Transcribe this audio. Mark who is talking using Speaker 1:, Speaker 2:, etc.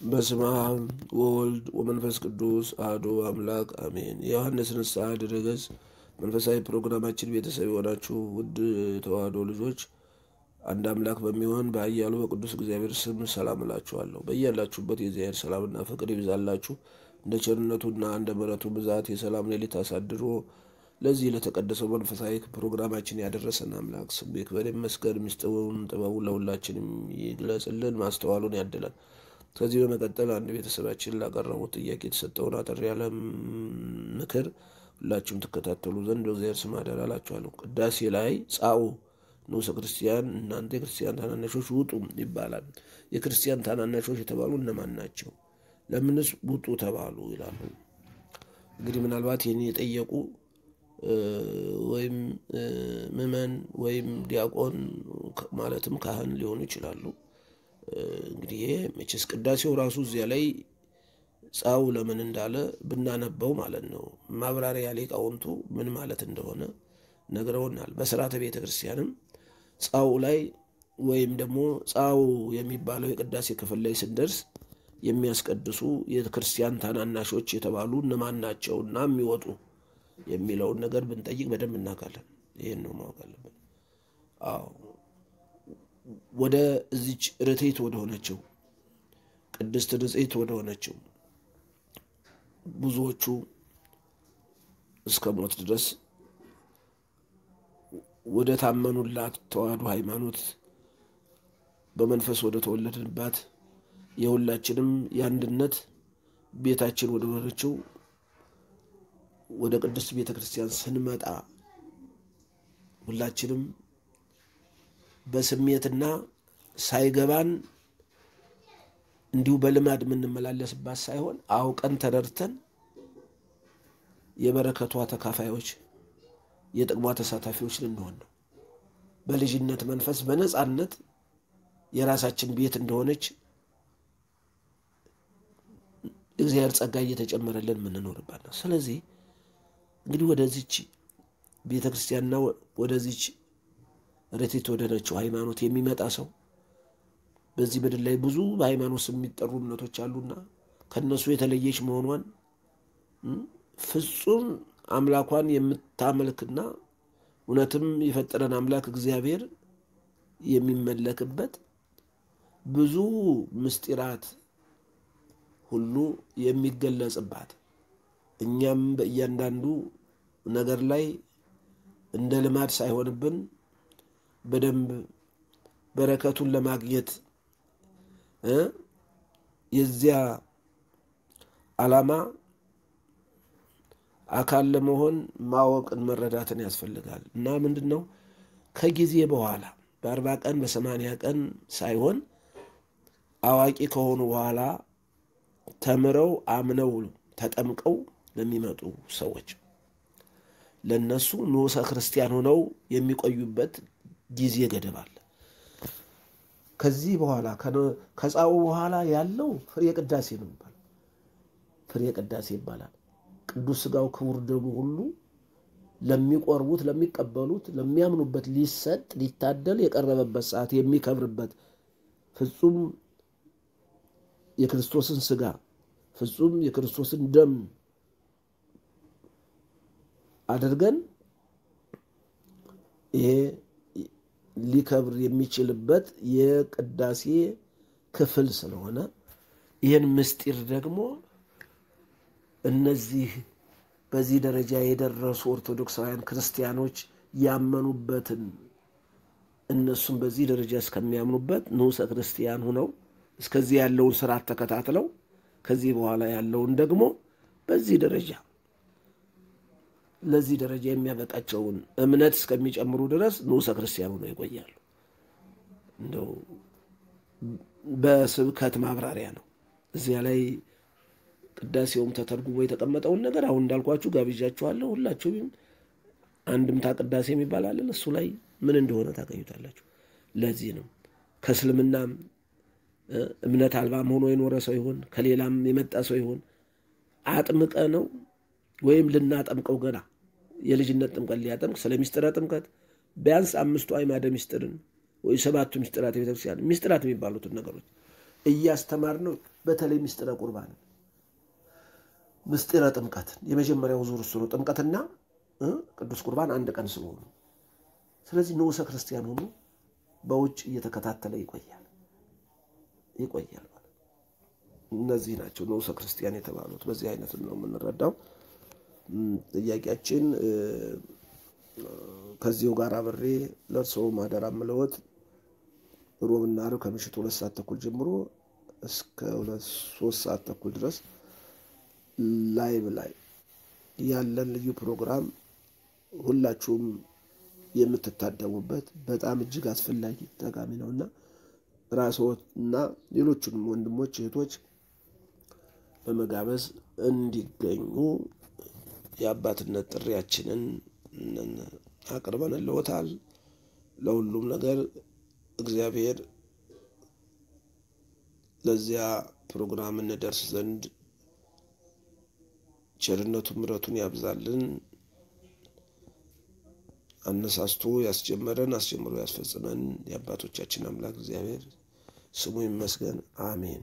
Speaker 1: በስመ አብ ወወልድ ወመንፈስ ቅዱስ አሐዱ አምላክ አሜን። የዮሐንስ ንስሐ ድረገጽ መንፈሳዊ ፕሮግራማችን ቤተሰብ የሆናችሁ ውድ ተዋህዶ ልጆች አንድ አምላክ በሚሆን በኃያሉ በቅዱስ እግዚአብሔር ስም ሰላም እላችኋለሁ። በያላችሁበት የእግዚአብሔር ሰላምና ፍቅር ይብዛላችሁ። እንደ ቸርነቱና እንደ ምሕረቱ ብዛት የሰላም ሌሊት አሳድሮ ለዚህ ለተቀደሰው መንፈሳዊ ፕሮግራማችን ያደረሰን አምላክ ስሙ ይክበር ይመስገን። ምስጢሩን ጥበቡን ለሁላችንም ይግለጽልን፣ ማስተዋሉን ያድለን። ከዚህ በመቀጠል አንድ ቤተሰባችን ላቀረቡት ጥያቄ የተሰጠውን አጠር ያለ ምክር ሁላችሁም ትከታተሉ ዘንድ በእግዚአብሔር ስም አደራ እላችኋለሁ። ቅዳሴ ላይ ጻኡ ንዑሰ ክርስቲያን እናንተ የክርስቲያን ታናናሾች ውጡ ይባላል። የክርስቲያን ታናናሾች የተባሉ እነማን ናቸው? ለምንስ ውጡ ተባሉ ይላሉ። እንግዲህ ምናልባት ይህን የጠየቁ ወይም ምዕመን ወይም ዲያቆን ማለትም ካህን ሊሆኑ ይችላሉ። እንግዲህ ይሄ መቼስ ቅዳሴው ራሱ እዚያ ላይ ጻው ለምን እንዳለ ብናነበው ማለት ነው። ማብራሪያ ሊቃውንቱ ምን ማለት እንደሆነ ነግረውናል። በስርዓተ ቤተ ክርስቲያንም ጻው ላይ ወይም ደግሞ ጻው የሚባለው የቅዳሴ ክፍል ላይ ስንደርስ የሚያስቀድሱ የክርስቲያን ታናናሾች የተባሉ እነማን ናቸውና የሚወጡ የሚለውን ነገር ብንጠይቅ በደንብ እናውቃለን። ይህን ነው ማወቅ አለብን። አዎ ወደ እዚች ርቴት ወደ ሆነችው ቅድስት ንጽሕት ወደ ሆነችው። ብዙዎቹ እስከ ሞት ድረስ ወደ ታመኑላት ተዋህዶ ሃይማኖት በመንፈስ ወደ ተወለድንባት የሁላችንም የአንድነት ቤታችን ወደ ሆነችው ወደ ቅድስት ቤተ ክርስቲያን ስንመጣ ሁላችንም በስሜትና ሳይገባን እንዲሁ በልማድ የምንመላለስባት ሳይሆን አውቀን ተረድተን የበረከቷ ተካፋዮች የጥቅሟ ተሳታፊዎች ልንሆን ነው። በልጅነት መንፈስ በነፃነት የራሳችን ቤት እንደሆነች እግዚአብሔር ጸጋ እየተጨመረልን የምንኖርባት ነው። ስለዚህ እንግዲህ ወደዚች ቤተ ክርስቲያንና ወደዚች ርቲት ወደነችው ሃይማኖት የሚመጣ ሰው። በዚህ ምድር ላይ ብዙ በሃይማኖት የሚጠሩ እምነቶች አሉና ከእነሱ የተለየች መሆኗን ፍጹም አምላኳን የምታመልክና እውነትም የፈጠረን አምላክ እግዚአብሔር የሚመለክበት ብዙ ምስጢራት ሁሉ የሚገለጽባት እኛም በእያንዳንዱ ነገር ላይ እንደ ልማድ ሳይሆንብን በደንብ በረከቱን ለማግኘት የዚያ ዓላማ አካል ለመሆን ማወቅን መረዳትን ያስፈልጋል። እና ምንድን ነው ከጊዜ በኋላ በአርባ ቀን በሰማንያ ቀን ሳይሆን አዋቂ ከሆኑ በኋላ ተምረው አምነው ተጠምቀው ለሚመጡ ሰዎች ለእነሱ ንዑሰ ክርስቲያን ሆነው የሚቆዩበት ጊዜ ገደብ አለ። ከዚህ በኋላ ከጻኡ በኋላ ያለው ፍሬ ቅዳሴ ነው ይባላል። ፍሬ ቅዳሴ ይባላል። ቅዱስ ሥጋው ክቡር ደሙ ሁሉ ለሚቆርቡት፣ ለሚቀበሉት፣ ለሚያምኑበት ሊሰጥ ሊታደል የቀረበበት ሰዓት የሚከብርበት ፍጹም የክርስቶስን ሥጋ ፍጹም የክርስቶስን ደም አድርገን ይሄ ሊከብር የሚችልበት የቅዳሴ ክፍል ስለሆነ ይህን ምስጢር ደግሞ እነዚህ በዚህ ደረጃ የደረሱ ኦርቶዶክሳውያን ክርስቲያኖች ያመኑበትን እነሱም በዚህ ደረጃ እስከሚያምኑበት ንዑሰ ክርስቲያን ሁነው እስከዚህ ያለውን ስርዓት ተከታትለው ከዚህ በኋላ ያለውን ደግሞ በዚህ ደረጃ ለዚህ ደረጃ የሚያበቃቸውን እምነት እስከሚጨምሩ ድረስ ንዑሰ ክርስቲያን ሆነው ይቆያሉ። እንደው በስብከት ማብራሪያ ነው። እዚያ ላይ ቅዳሴውም ተተርጉሞ የተቀመጠውን ነገር አሁን እንዳልኳችሁ ጋብዣችኋለሁ። ሁላችሁም አንድምታ ቅዳሴ የሚባል አለን። እሱ ላይ ምን እንደሆነ ታገኙታላችሁ። ለዚህ ነው ከእስልምናም እምነት አልባም ሆኖ የኖረ ሰው ይሆን ከሌላም የመጣ ሰው ይሆን አጥምቀ ነው ወይም ልናጠምቀው ገና የልጅነት ጥምቀት ሊያጠምቅ ስለ ሚስጥረ ጥምቀት ቢያንስ አምስቱ አዕማደ ሚስጥርን ወይ ሰባቱ ሚስጥራት የቤተክርስቲያን ሚስጥራት የሚባሉትን ነገሮች እያስተማር ነው። በተለይ ምስጢረ ቁርባን፣ ምስጢረ ጥምቀትን የመጀመሪያው ዙር እሱ ነው። ጥምቀትና ቅዱስ ቁርባን አንድ ቀን ስለሆኑ ስለዚህ ንዑሰ ክርስቲያን ሆኖ በውጭ እየተከታተለ ይቆያል ይቆያል እነዚህ ናቸው ንዑሰ ክርስቲያን የተባሉት። በዚህ አይነት ነው የምንረዳው። ጥያቄያችን ከዚሁ ጋር አብሬ ለእርስዎ ማደራ ምለወት ሮብና ዓርብ ከምሽቱ ሁለት ሰዓት ተኩል ጀምሮ እስከ ሁለት ሶስት ሰዓት ተኩል ድረስ live ላይ ያለን ልዩ ፕሮግራም ሁላችሁም የምትታደሙበት በጣም እጅግ አስፈላጊ ጠቃሚ ነውና ራስዎትና ሌሎቹንም ወንድሞች እህቶች በመጋበዝ እንዲገኙ የአባትነት ጥሪያችንን አቅርበንልዎታል። ለሁሉም ነገር እግዚአብሔር ለዚያ ፕሮግራም እንደርስ ዘንድ ቸርነቱ ምሕረቱን ያብዛልን። አነሳስቶ ያስጀመረን አስጀምሮ ያስፈጽመን የአባቶቻችን አምላክ እግዚአብሔር ስሙ ይመስገን። አሜን።